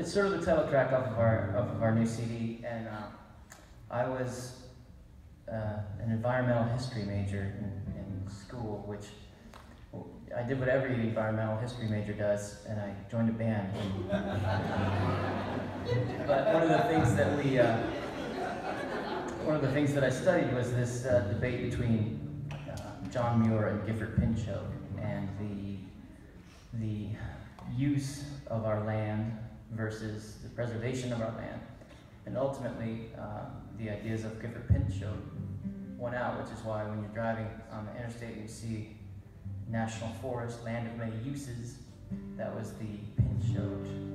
It's sort of the title track off of our off of our new CD, and uh, I was uh, an environmental history major in, in school, which I did what every environmental history major does, and I joined a band. but one of the things that we uh, one of the things that I studied was this uh, debate between uh, John Muir and Gifford Pinchot, and the the use of our land versus the preservation of our land. And ultimately, um, the ideas of Gifford Pinchot won out, which is why when you're driving on the interstate you see National Forest, land of many uses, that was the Pinchot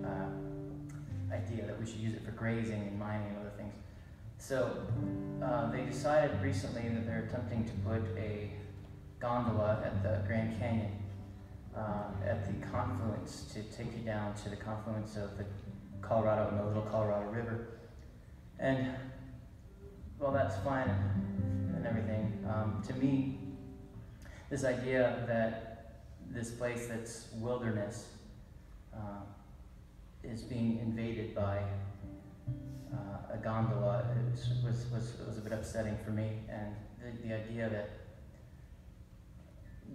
uh, idea that we should use it for grazing and mining and other things. So uh, they decided recently that they're attempting to put a gondola at the Grand Canyon uh, at the confluence to take you down to the confluence of the Colorado and the Little Colorado River. And well, that's fine and everything. Um, to me, this idea that this place that's wilderness uh, is being invaded by uh, a gondola was, was, was, was a bit upsetting for me. And the, the idea that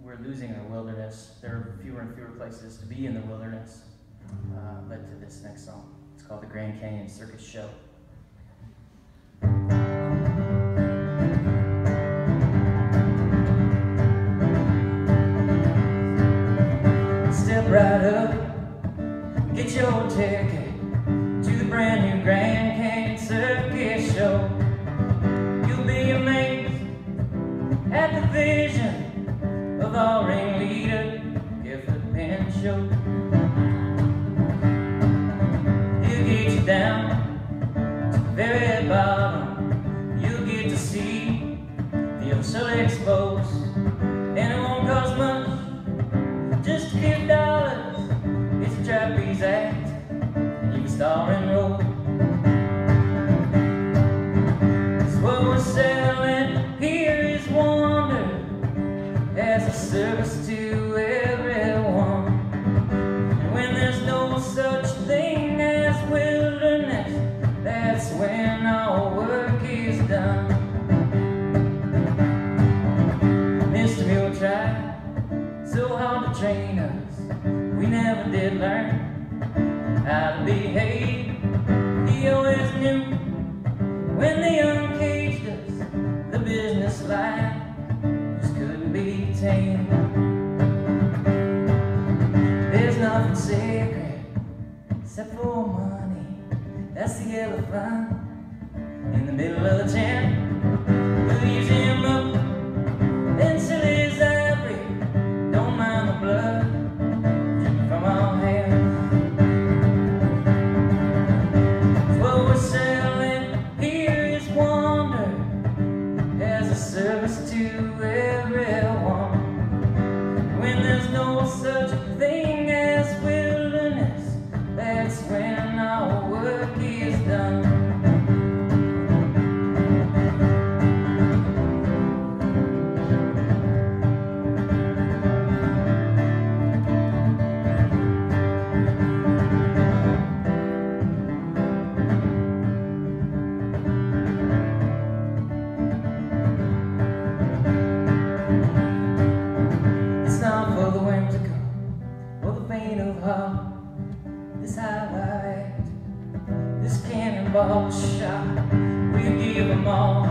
we're losing our wilderness. There are fewer and fewer places to be in the wilderness. Uh, led to this next song. It's called the Grand Canyon Circus Show. Step right up, get your ticket Pinchot. He'll get you down to the very bottom. You'll get to see the absurd exposed. And it won't cost much, just a few dollars. It's a trapeze act, and you can star and roll. Cause what we're train us, we never did learn how to behave. He always knew when they uncaged us, the business life just couldn't be tamed. There's nothing sacred except for money. That's the elephant in the middle of the tent. Faint of. This highlight, this cannonball shot, we'll give them all,